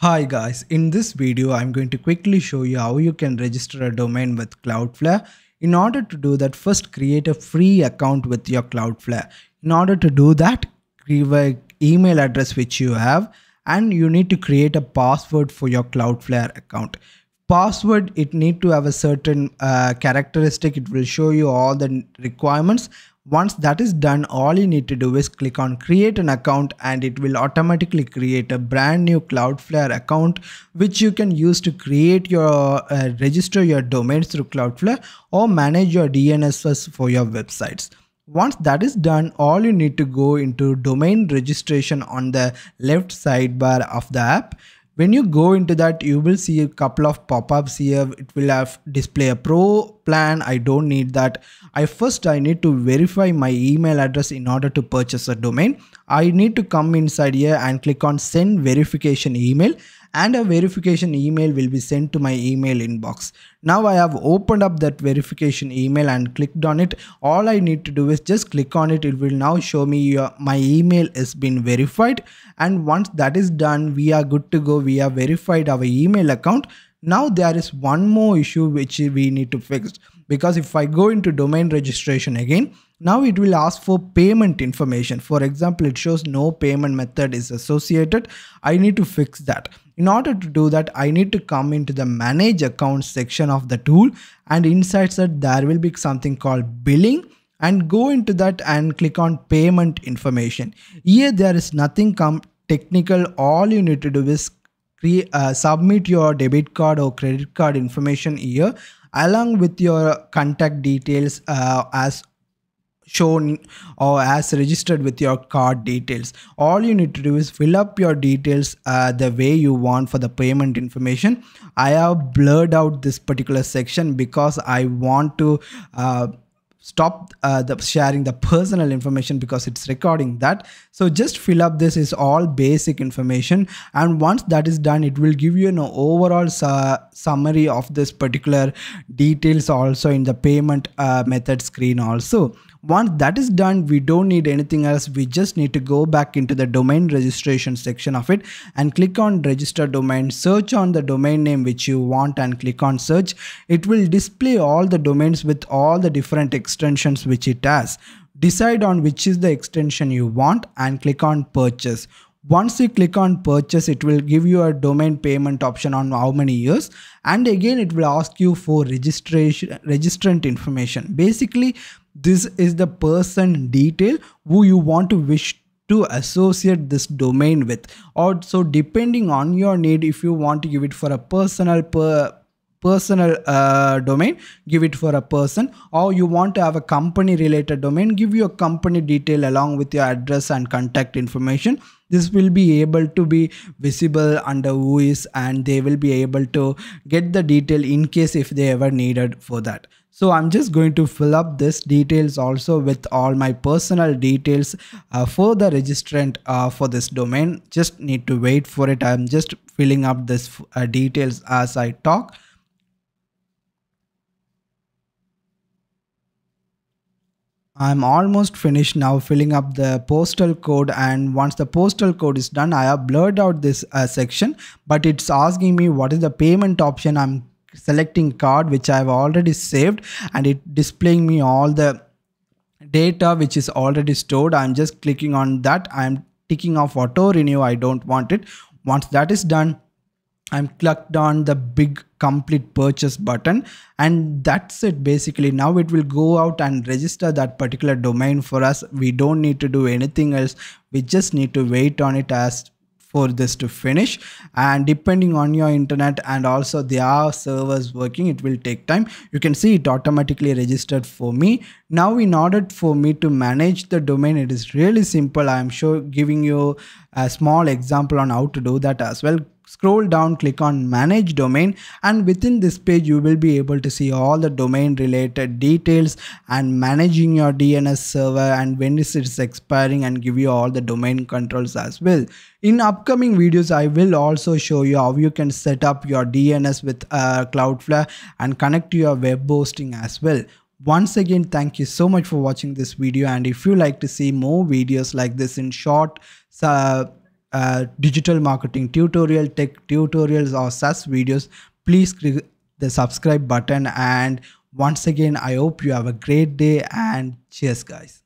Hi guys, in this video I'm going to quickly show you how you can register a domain with Cloudflare. In order to do that, first create a free account with your Cloudflare. In order to do that, give a email address which you have and you need to create a password for your Cloudflare account. Password, it need to have a certain uh, characteristic. It will show you all the requirements once that is done, all you need to do is click on create an account and it will automatically create a brand new Cloudflare account which you can use to create your uh, register your domains through Cloudflare or manage your DNS for your websites. Once that is done, all you need to go into domain registration on the left sidebar of the app when you go into that you will see a couple of pop-ups here it will have display a pro plan i don't need that i first i need to verify my email address in order to purchase a domain i need to come inside here and click on send verification email and a verification email will be sent to my email inbox. Now I have opened up that verification email and clicked on it. All I need to do is just click on it. It will now show me your, my email has been verified. And once that is done, we are good to go. We have verified our email account. Now there is one more issue which we need to fix because if I go into domain registration again, now it will ask for payment information. For example, it shows no payment method is associated. I need to fix that. In order to do that, I need to come into the manage account section of the tool and inside that there will be something called billing and go into that and click on payment information. Here there is nothing come technical. All you need to do is create, uh, submit your debit card or credit card information here along with your contact details uh, as shown or as registered with your card details. All you need to do is fill up your details uh, the way you want for the payment information. I have blurred out this particular section because i want to uh, stop uh, the sharing the personal information because it's recording that. So just fill up this is all basic information. And once that is done it will give you an overall su summary of this particular details also in the payment uh, method screen also once that is done, we don't need anything else. We just need to go back into the domain registration section of it and click on register domain, search on the domain name which you want and click on search. It will display all the domains with all the different extensions which it has. Decide on which is the extension you want and click on purchase. Once you click on purchase, it will give you a domain payment option on how many years. And again, it will ask you for registration, registrant information. Basically, this is the person detail who you want to wish to associate this domain with. Also depending on your need if you want to give it for a personal per personal uh, domain give it for a person or you want to have a company related domain give your company detail along with your address and contact information. This will be able to be visible under whois and they will be able to get the detail in case if they ever needed for that so I'm just going to fill up this details also with all my personal details uh, for the registrant uh, for this domain. Just need to wait for it. I'm just filling up this uh, details as I talk. I'm almost finished now filling up the postal code and once the postal code is done I have blurred out this uh, section but it's asking me what is the payment option I'm selecting card which I've already saved and it displaying me all the data which is already stored. I'm just clicking on that. I'm ticking off auto renew. I don't want it. Once that is done i'm clicked on the big complete purchase button and that's it basically. Now it will go out and register that particular domain for us. We don't need to do anything else. We just need to wait on it as for this to finish. And depending on your internet and also their servers working it will take time. You can see it automatically registered for me. Now in order for me to manage the domain it is really simple. I am sure giving you a small example on how to do that as well scroll down click on manage domain and within this page you will be able to see all the domain related details and managing your DNS server and when is it expiring and give you all the domain controls as well. In upcoming videos I will also show you how you can set up your DNS with uh, Cloudflare and connect to your web hosting as well. Once again, thank you so much for watching this video and if you like to see more videos like this in short uh, uh, digital marketing tutorial, tech tutorials or such videos, please click the subscribe button. And once again, I hope you have a great day and cheers guys.